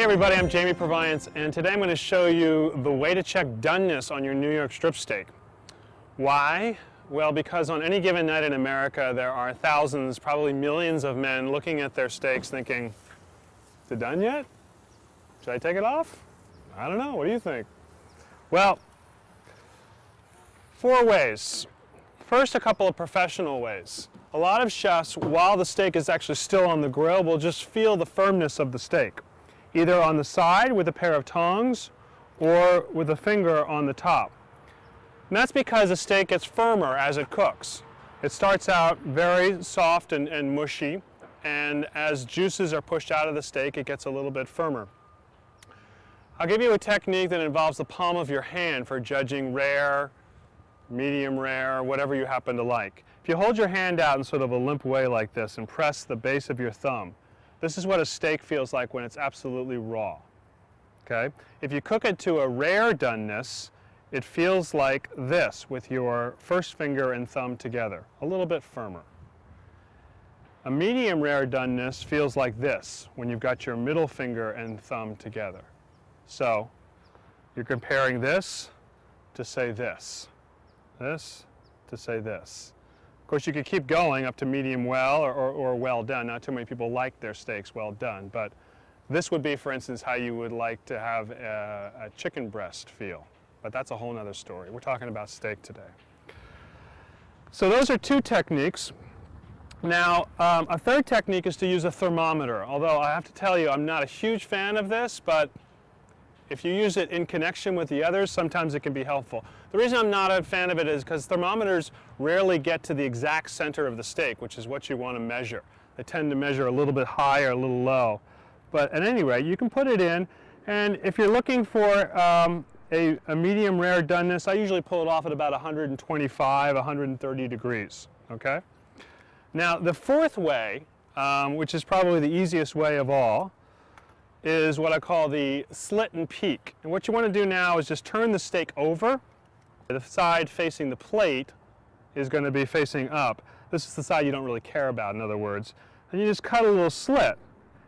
Hey everybody, I'm Jamie Purviance, and today I'm going to show you the way to check doneness on your New York strip steak. Why? Well, because on any given night in America, there are thousands, probably millions of men looking at their steaks thinking, is it done yet? Should I take it off? I don't know, what do you think? Well, four ways. First, a couple of professional ways. A lot of chefs, while the steak is actually still on the grill, will just feel the firmness of the steak either on the side with a pair of tongs or with a finger on the top. And that's because the steak gets firmer as it cooks. It starts out very soft and, and mushy, and as juices are pushed out of the steak, it gets a little bit firmer. I'll give you a technique that involves the palm of your hand for judging rare, medium rare, whatever you happen to like. If you hold your hand out in sort of a limp way like this and press the base of your thumb, this is what a steak feels like when it's absolutely raw. Okay? If you cook it to a rare doneness, it feels like this with your first finger and thumb together, a little bit firmer. A medium rare doneness feels like this when you've got your middle finger and thumb together. So you're comparing this to say this, this to say this course, you could keep going up to medium well or, or, or, well done. Not too many people like their steaks well done, but this would be, for instance, how you would like to have a, a chicken breast feel. But that's a whole other story. We're talking about steak today. So those are two techniques. Now, um, a third technique is to use a thermometer, although I have to tell you, I'm not a huge fan of this, but if you use it in connection with the others, sometimes it can be helpful. The reason I'm not a fan of it is because thermometers rarely get to the exact center of the steak, which is what you want to measure. They tend to measure a little bit high or a little low. But at any rate, you can put it in, and if you're looking for um, a, a, medium rare doneness, I usually pull it off at about 125, 130 degrees, okay? Now, the fourth way, um, which is probably the easiest way of all, is what I call the slit and peek. And what you want to do now is just turn the steak over. The side facing the plate is going to be facing up. This is the side you don't really care about, in other words. And you just cut a little slit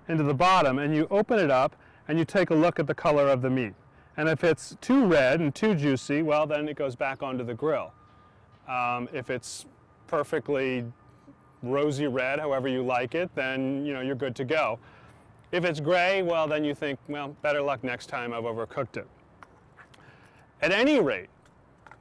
into the bottom and you open it up and you take a look at the color of the meat. And if it's too red and too juicy, well, then it goes back onto the grill. Um, if it's perfectly rosy red, however you like it, then you know you're good to go. If it's gray, well, then you think, well, better luck next time I've overcooked it. At any rate,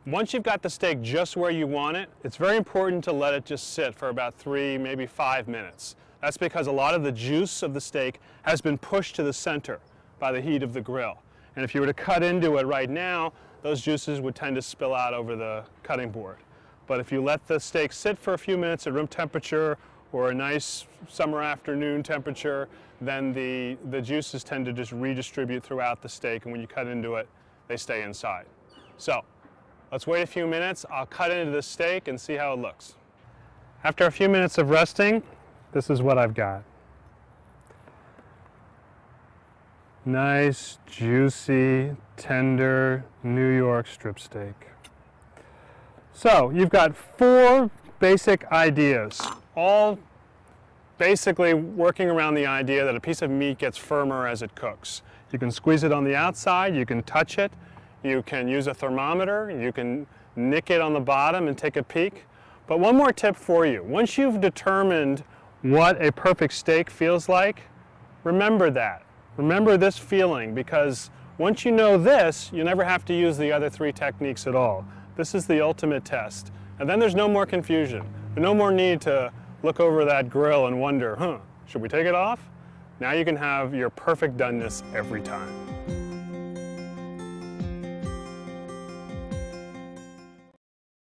once you've got the steak just where you want it, it's very important to let it just sit for about three, maybe five minutes. That's because a lot of the juice of the steak has been pushed to the center by the heat of the grill. And if you were to cut into it right now, those juices would tend to spill out over the cutting board. But if you let the steak sit for a few minutes at room temperature or a nice summer afternoon temperature, then the, the juices tend to just redistribute throughout the steak, and when you cut into it, they stay inside. So, let's wait a few minutes. I'll cut into the steak and see how it looks. After a few minutes of resting, this is what I've got. Nice, juicy, tender New York strip steak. So, you've got four basic ideas all basically working around the idea that a piece of meat gets firmer as it cooks. You can squeeze it on the outside, you can touch it, you can use a thermometer, you can nick it on the bottom and take a peek. But one more tip for you. Once you've determined what a perfect steak feels like, remember that. Remember this feeling because once you know this, you never have to use the other three techniques at all. This is the ultimate test. And then there's no more confusion. no more need to look over that grill and wonder, huh, should we take it off? Now you can have your perfect doneness every time.